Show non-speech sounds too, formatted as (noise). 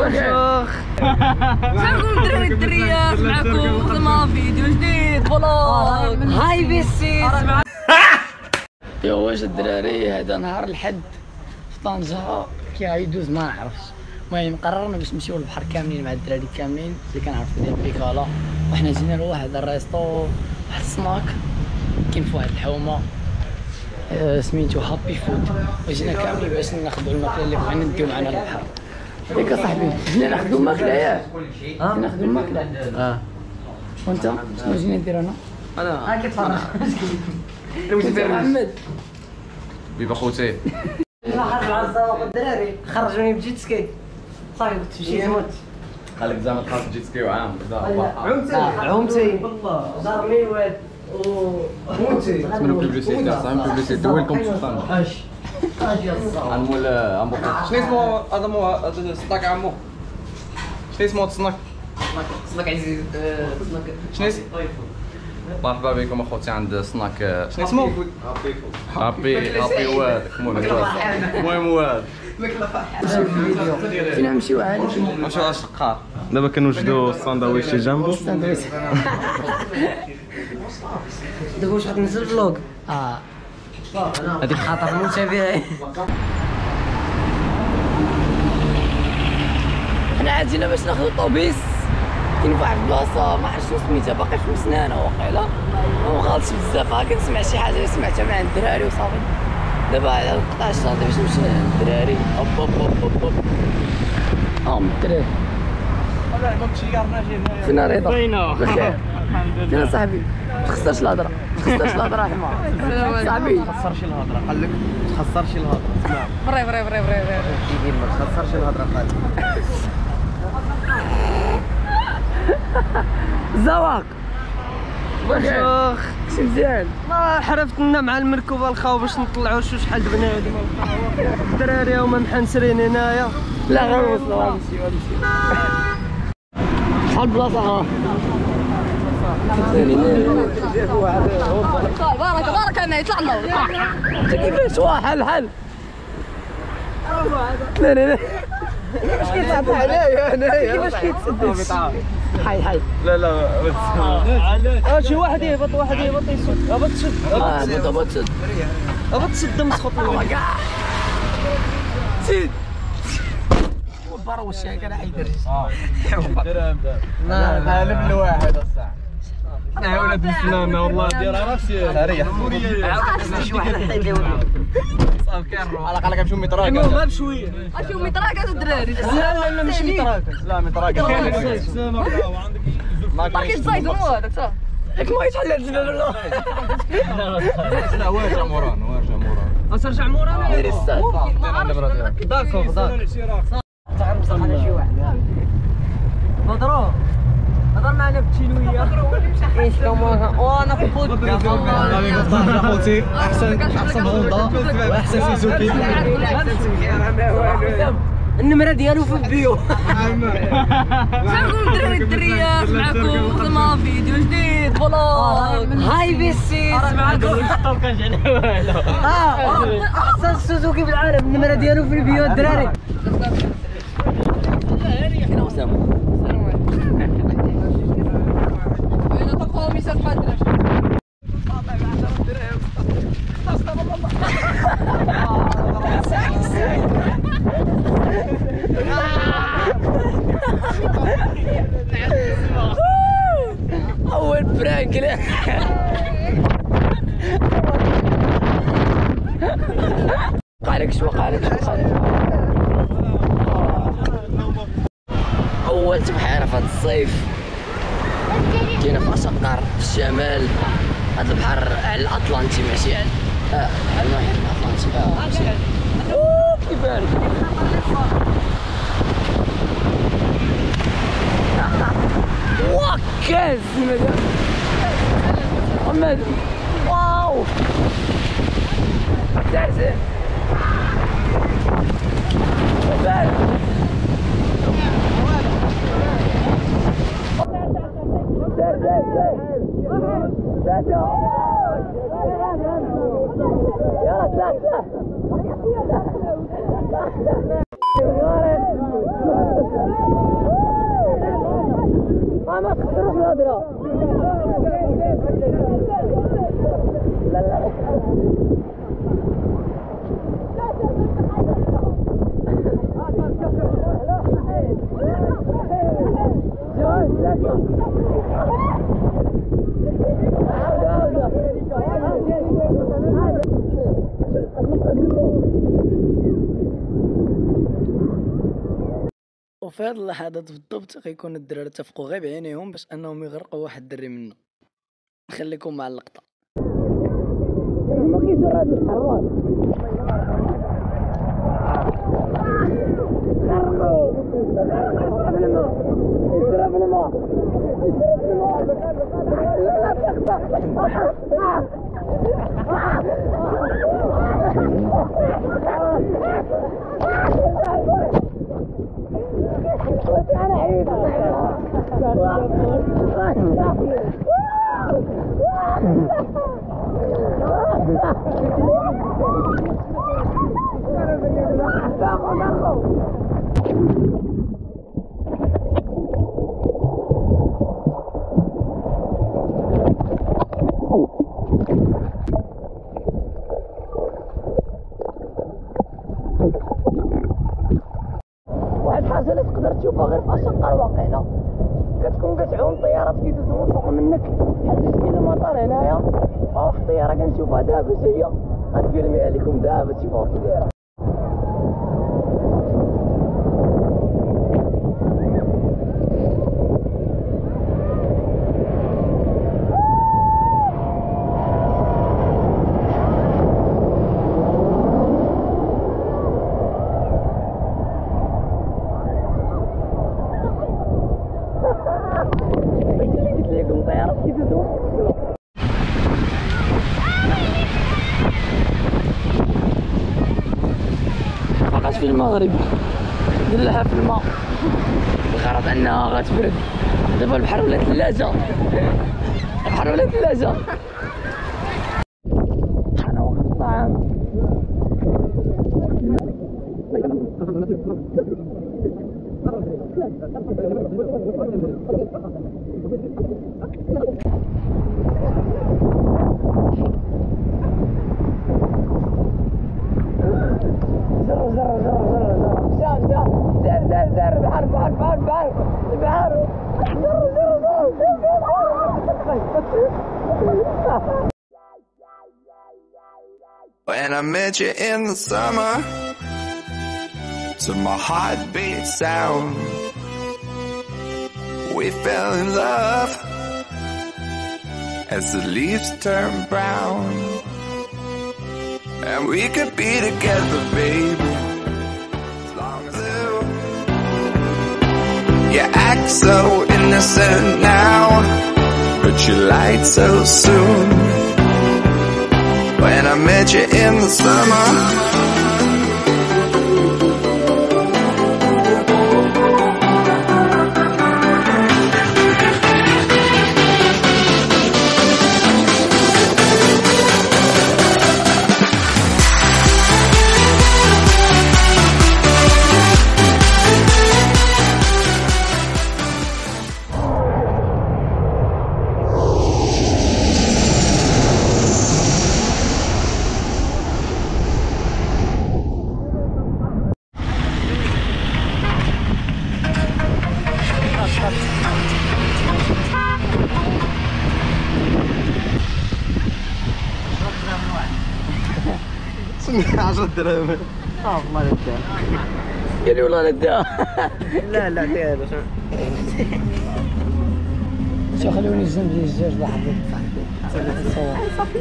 Bonjour (laughs) معكم الدراري الدريات معكم زعما فيديو جديد. vlog هاي بيسيس (laughs) يا واش الدراري هذا نهار الحد في طنجة؟ كيعيدوز ما نعرفش. المهم قررنا باش نمشيو للبحر كاملين مع الدراري كاملين اللي كنعرفو ديال بيكالا. وحنا جينا لواحد ال resto واحد السناك كاين في واحد الحومة. آه، سميتو Happy Food وجينا كاملين باش ناخذوا الماكلة اللي بغينا نديو معنا للبحر. ياك صاحبي جينا ناخذوا الماكله ياك جينا ناخذوا الماكله آه وانت؟ شنو جينا ندير أنا؟ أنا. هاك (laughs) تفرج محمد. بيبا خوتي. واحد العزة الدراري. خرجوني بجيت سكي. صافي قلت مشيت موت قال لك زعما تخاف تجي تسكي وعام عمتي. عمتي. والله. ضرني واد. عمتي. اسمه بوبليسيتي صاحب بوبليسيتي ويلكم تو طنجة عن مول عمو شنو اسمه هذا مو هذا السناك عمو شنو اسمه هذا السناك سمك عزيز شنو اسمه مرحبا بكم اخوتي عند سناك شنو اسمه هابي هابي واد المهم المهم واد فين نمشيو عاد ماشي على الشقار دابا كنوجدوا الساندويتش جنبو ساندويتش دابا واش غتنزل فلوق آه هذيك خاطر المتابعين حنا عادينا باش ناخذ الطوبيس كاين في واحد البلاصه ما عرفتش شنو سميتها باقي في مسنانه واقيلا ما غلطش بزاف ها كنسمع شي حاجة سمعتها مع الدراري وصافي دابا على القطاع الشاطئ باش نمشي للدراري هوب هوب هوب هوب هوب هم الدراري فين رضا؟ (laughs) بخير فين صاحبي؟ ما تخسرش الهضرة ما تخسرش الهضرة حما (laughs) صاحبي. تخسرش الهضرة قال لك تخسرش الهضرة اسمع. بري بري بري بري بري. كيدير ما تخسرش الهضرة قال (laughs) زواق. بخير شي مزيان. ما حرفت لنا مع المركوبة الخاو باش نطلعوا شو شحال بنادم الدراري هما محنسرين هنايا. لا غير غنمشيو (laughs) شحال بلاصة ها بارك بارك أنا يطلع الله انت كيفاش؟ واحد حل حل لا لا لا. كيفاش كيتعطى عليا انايا كيفاش كيتسد حي حي. لا لا آه شي واحد يهبط واحد يهبط يسد. هبط تسد آه بطا بطا هبط تسد مسخط سيد. بروش هيك أنا حيدر لا قالب الواحد الصح أنا ولاد السنان والله دير راسي ريح شي واحد حيدر على الاقل كنمشيو متراكا ما بشويه أشوف متراكز الدراري لا لا لا مش متراكا لا متراكا ما كاينش زايد مو هذاك صافي ياك ما يتحل الجنان ولا لا واجع موران واجع موران غترجع مورانا ديري الساعة ما عرفتش داكور داكور تعرف على شي واحد بدرو هضر معنا بالتينويه إيش كمان وأنا في اخوتي احسن احسن هوندا واحسن سوزوكي النمره ديالو في البيو معكم الدراري الدريات معكم زعما فيديو جديد vlog هاي بيسيس آه احسن سوزوكي في العالم النمره ديالو في ال bio الدراري أول برانك له. قالك شو قالك شو قالك. أول بحيره في الصيف. كاينة في اشقر في الشمال هذا البحر على الأطلنطي ماشي. على آه، على المحيط الأطلنطي. آه، ماشي. على- أوه، كيبان وكاز محمد واو زعزع كيبان يلا اطلع اطلع ما ما تقدروش الهضره لا لا وفي هذه اللحظات بالضبط غيكون الدراري اتفقوا غير بعينيهم باش انهم يغرقوا واحد الدري منا نخليكم مع اللقطة. غرقوا غرقوا في الماء يسرى في الماء يسرى في الماء لا لا تقطع أنا عيد واحد الحاجة اللي تقدر تشوفها غير في أشق الواقع هنا. كتكون كتعوم طيارات كيدوزو من فوق منك. بحال جوج كيلو مطار هنايا. واحد الطياره كنشوفها دابا جاية غنفيلمي عليكم دابا تشوفوها كي داكشي اللي قلت لكم طيارات كيدوزو فقط في المغرب. دلها في الماء. الغرض أنها غتبرد دابا البحر ولا ثلاجه البحر ولا ثلاجه حان وقت الطعام. زر زر زر زر زر شاف شاف زر زر زر بحر بحر بحر بحر بحر زر زر زر When I met you in the summer, to my heartbeat sound, we fell in love as the leaves turn brown. And we could be together, baby, as long as you. You act so innocent now, but you lied so soon. When I met you in the summer. رد ما قال لي والله لا لا شو خلوني لحظة صافي صافي